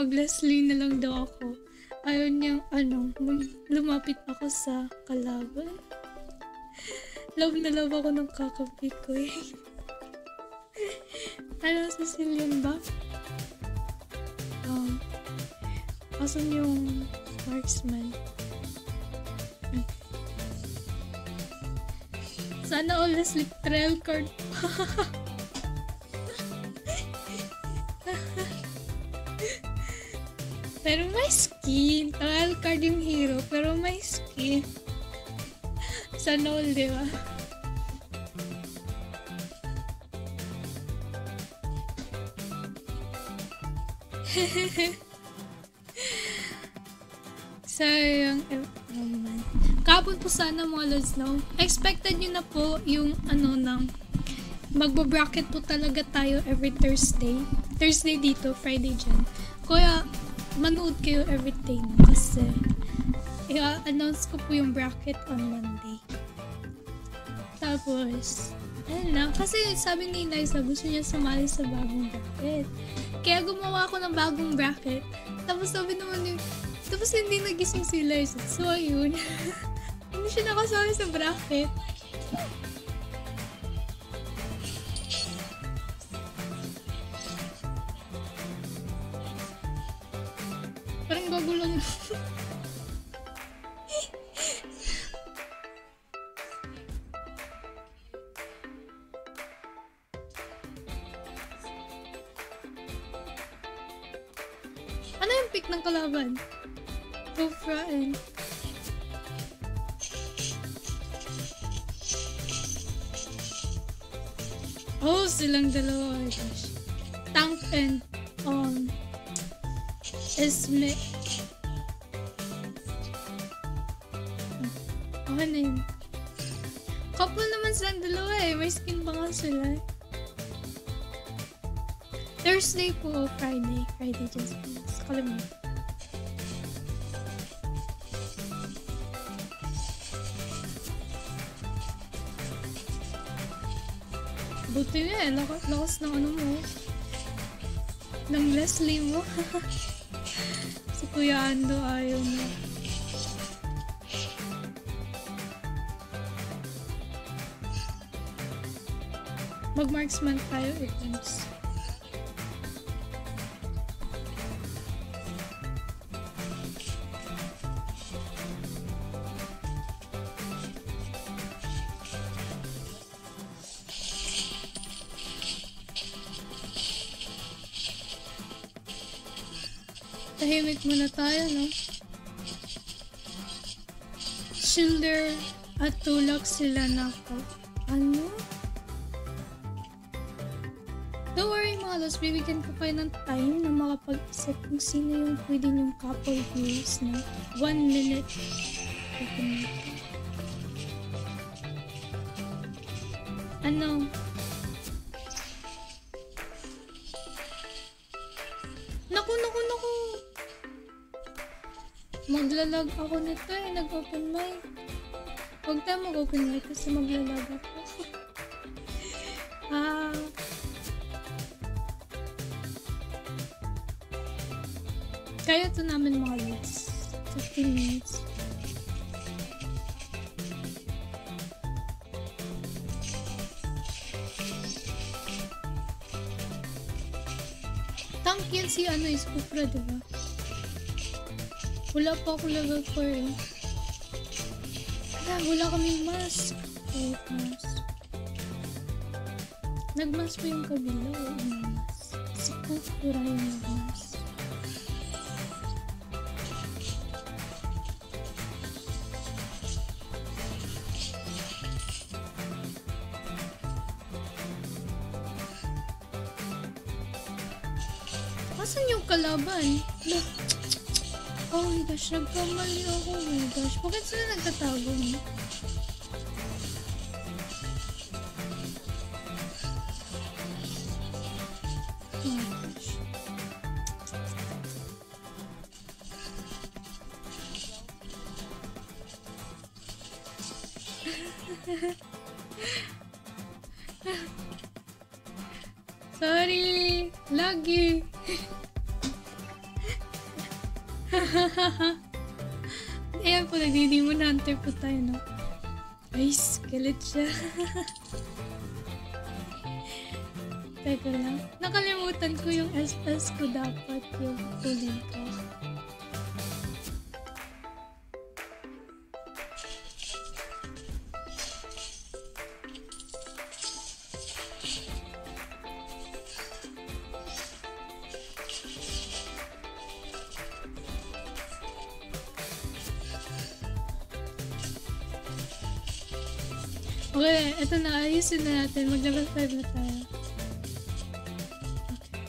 mag-Leslie na lang daw ako. Ayaw niyang, ano, lumapit ako sa kalaban. Love na love ako ng kakapi ko eh. ano, Sicilian ba? Um, asan yung marksman? Sana all sleep trail card pero may skin. Trail card yung hero, pero may skin. Sana all, di ba? Sayang. Eh, naman. Kapon po sana mga lods, no? Expected nyo na po yung ano ng magbo-bracket po talaga tayo every Thursday. Thursday dito, Friday dyan. Kaya, manood kayo every day no? kasi i-announce ko po yung bracket on Monday. Tapos, ayun lang. Kasi sabi ni Liza, gusto niya sumali sa bagong bracket. Kaya gumawa ako ng bagong bracket. Tapos sabi naman yung, tapos hindi nagising si Liza. So, ayun. hindi siya nakasali sa bracket. Ano yung pick ng kalaban? Kofra and... Oh, silang dalawa. Tank and um Esme. Okay na yun. Couple naman silang dalawa eh. May skin pa nga sila. Thursday po Friday. Friday just please. Kalimutan. Buti nga eh. Lakas, lakas ng ano mo. Ng Leslie mo. si Kuya Ando ayaw mo. Mag-marksman tayo items. Tahimik muna tayo, no? Shielder at tulak sila na ako. Ano? Lods, bibigyan ko kayo ng time na makapag-isip kung sino yung pwede yung couple views na one minute. Okay. Ano? Naku, naku, naku! Maglalag ako nito eh, nag-open mic. Huwag tayo mag-open mic kasi maglalag ako. ah... Kaya to namin mga lods. 15 minutes. Tank yan si ano is Cupra, diba? Wala pa ako level 4 eh. Wala, wala kaming mask. Wait, mask. Nagmask pa yung kabila. Wala may mask. Si Cupra yung nagmask. Asan yung kalaban? Oh my gosh, nagkamali ako. Oh my gosh, bakit sila nagtatago? Oh. Sorry, lagi. Ayan po, nagdi-demon hunter po tayo, no? Ay, skeleton siya. Teka lang. Nakalimutan ko yung SS ko dapat yung kunin ko. Okay, ito na. Ayusin na natin. Mag-level 5 na tayo. Okay.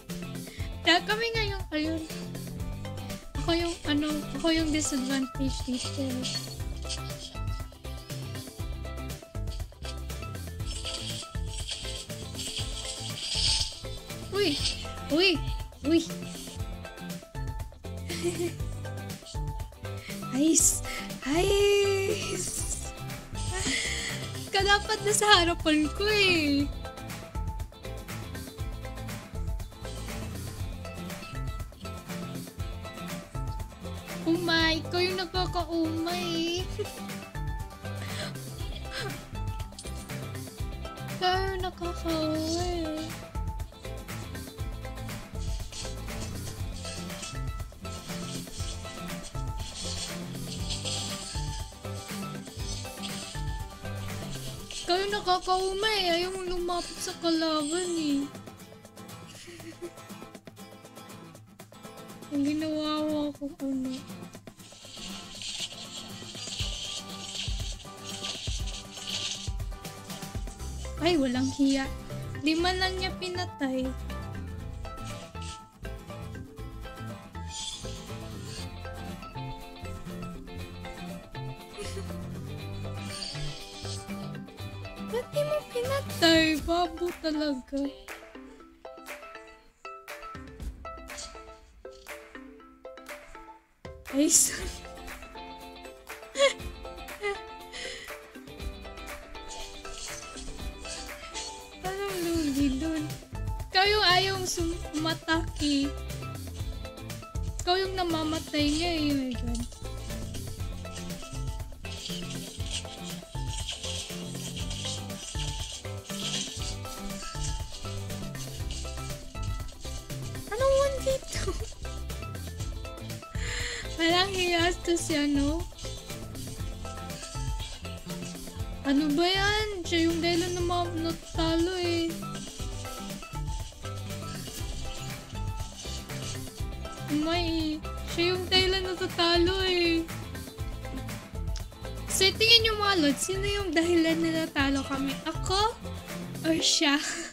Kaya kami nga ayun. Ako yung, ano, ako yung disadvantage dito. Uy! Uy! Uy! Ice! Ice! Ka dapat na sa harapan ko eh. Umay, ikaw yung nagkakaumay. Ikaw yung nakakaumay. Ikaw yung nakakaumay. Ayaw mong lumapit sa kalaban eh. Ang ginawawa ko ano. Ay, walang hiya. Di man lang niya pinatay. Pinatay? Babo talaga. Ay, sorry. Anong lugi dun? Ikaw yung ayaw sumataki. Ikaw yung namamatay niya eh. My God. Walang hiyas to si ano? Ano ba yan? Siya yung dahilan na ma- natalo eh. May, siya yung dahilan na tatalo eh. So, tingin nyo mga lods, sino yung dahilan na natalo kami? Ako? Or siya?